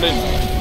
Morning.